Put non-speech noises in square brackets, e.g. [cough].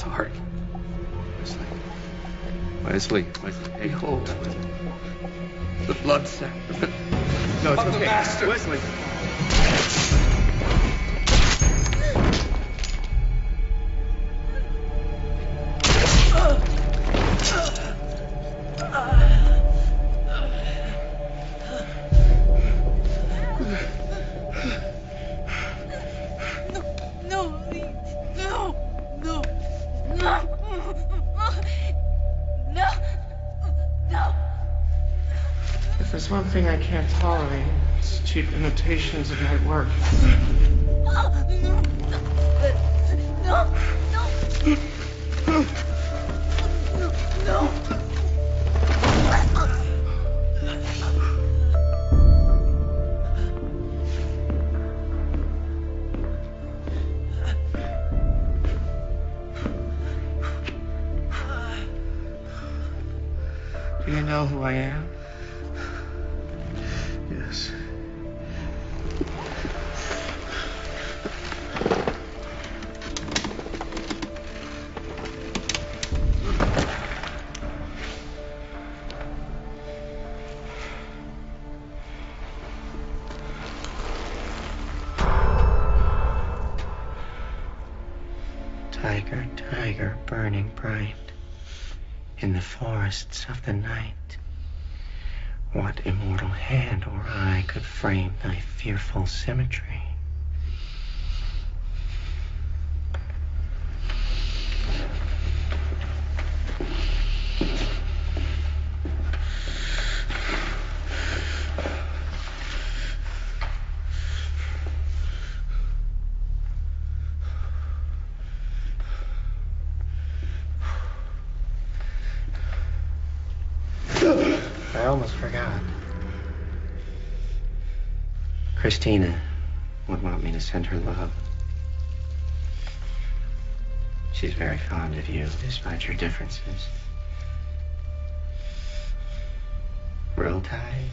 sorry. Wesley. Wesley. Wesley. Hey, hold. The blood sacrament. [laughs] No, it's Of the okay. master. Wesley. No, there's one thing I can't tolerate, it's cheap imitations of my work. No, no, no, no. Do you know who I am? Yes. Tiger, tiger, burning bright in the forests of the night. What immortal hand or eye could frame thy fearful symmetry? I almost forgot. Kristina would want me to send her love. She's very fond of you, despite your differences. Roll Tide.